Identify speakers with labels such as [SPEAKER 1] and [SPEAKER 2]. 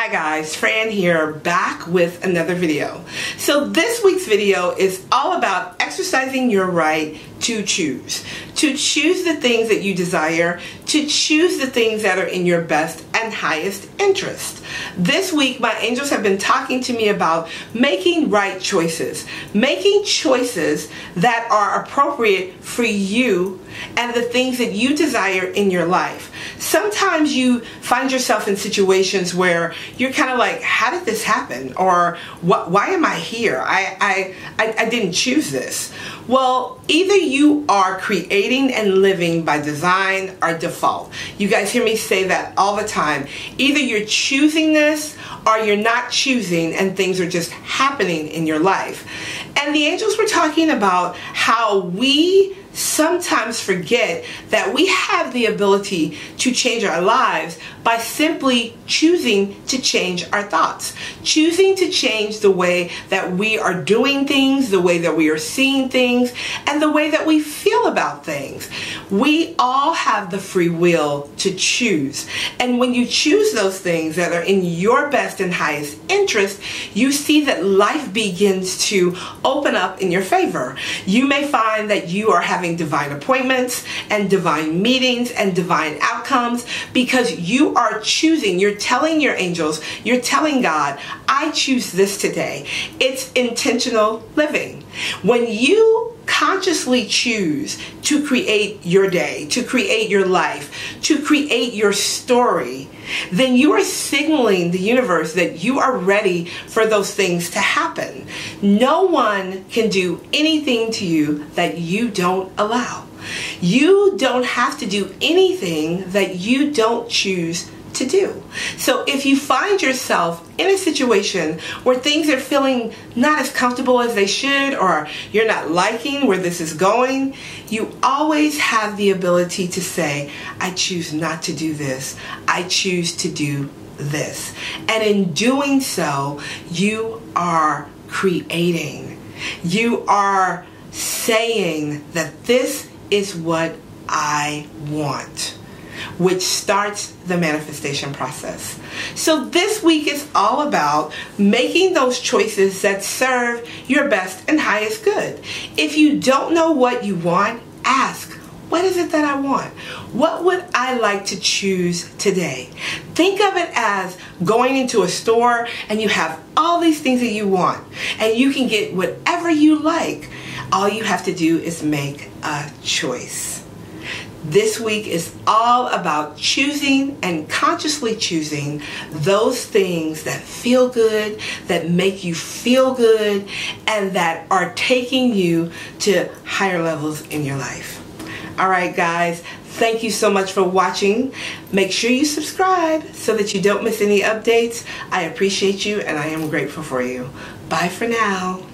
[SPEAKER 1] Hi guys, Fran here, back with another video. So this week's video is all about exercising your right to choose. To choose the things that you desire, to choose the things that are in your best and highest interest. This week, my angels have been talking to me about making right choices, making choices that are appropriate for you and the things that you desire in your life. Sometimes you find yourself in situations where you're kind of like, how did this happen? Or why am I here? I, I, I, I didn't choose this. Well, either you are creating and living by design or default. You guys hear me say that all the time. Either you're choosing this or you're not choosing and things are just happening in your life. And the angels were talking about how we sometimes forget that we have the ability to change our lives by simply choosing to change our thoughts, choosing to change the way that we are doing things, the way that we are seeing things, and the way that we feel about things. We all have the free will to choose. And when you choose those things that are in your best and highest interest, you see that life begins to open up in your favor. You may find that you are having divine appointments and divine meetings and divine outcomes because you are choosing, you're telling your angels, you're telling God, I choose this today. It's intentional living. When you consciously choose to create your day, to create your life, to create your story, then you are signaling the universe that you are ready for those things to happen. No one can do anything to you that you don't allow. You don't have to do anything that you don't choose to do. So if you find yourself in a situation where things are feeling not as comfortable as they should or you're not liking where this is going, you always have the ability to say, I choose not to do this. I choose to do this. And in doing so, you are creating. You are saying that this is what I want which starts the manifestation process. So this week is all about making those choices that serve your best and highest good. If you don't know what you want, ask. What is it that I want? What would I like to choose today? Think of it as going into a store and you have all these things that you want and you can get whatever you like. All you have to do is make a choice. This week is all about choosing and consciously choosing those things that feel good, that make you feel good, and that are taking you to higher levels in your life. All right, guys, thank you so much for watching. Make sure you subscribe so that you don't miss any updates. I appreciate you and I am grateful for you. Bye for now.